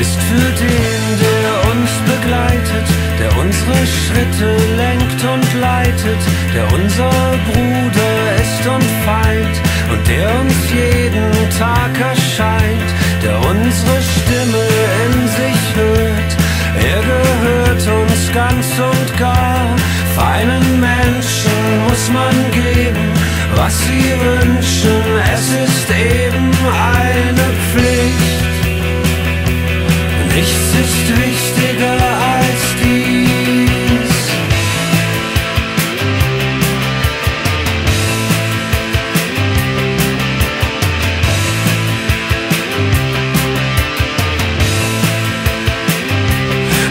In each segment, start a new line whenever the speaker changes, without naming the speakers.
den, der uns begleitet, der unsere Schritte lenkt und leitet, der unser Bruder ist und Feind und der uns jeden Tag erscheint, der unsere Stimme in sich hört. Er gehört uns ganz und gar. Feinen Menschen muss man geben, was sie wünschen. Es ist eben eine ist wichtiger als dies.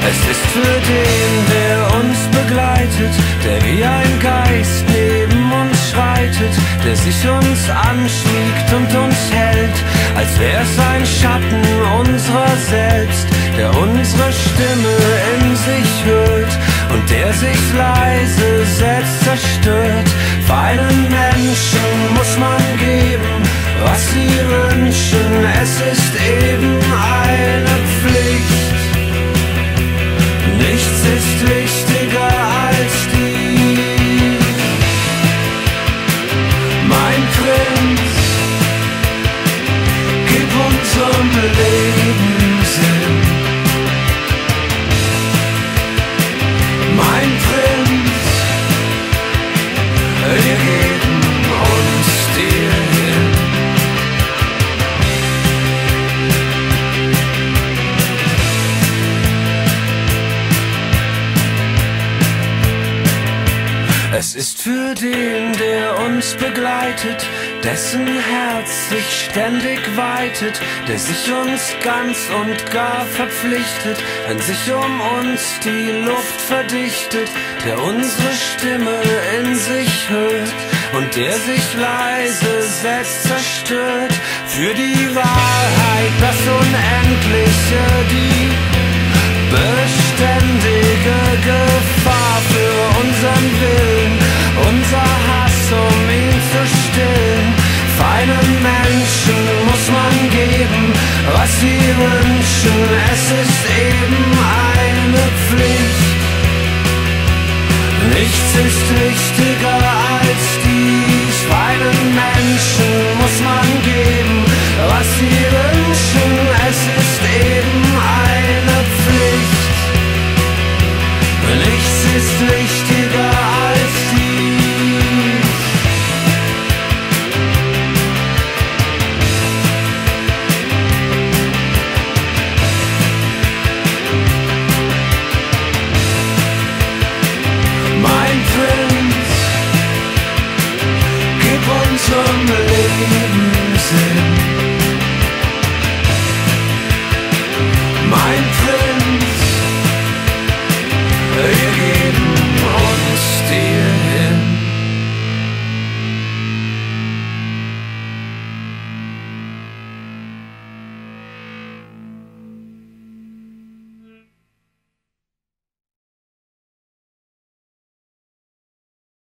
Es ist für den, der uns begleitet, der wie ein Geist neben uns schreitet, der sich uns anschmiegt und uns hält, als wär's sich leise selbst zerstört. Feinen Menschen muss man geben, was sie wünschen, Es ist für den, der uns begleitet, dessen Herz sich ständig weitet, der sich uns ganz und gar verpflichtet, wenn sich um uns die Luft verdichtet, der unsere Stimme in sich hört und der sich leise selbst zerstört. Für die Wahrheit, das Unendliche, die sie es ist eben eine Pflicht. Nichts ist wichtiger als dies, einen Menschen muss man geben, was sie wünschen, es ist eben eine Pflicht. Nichts ist wichtiger.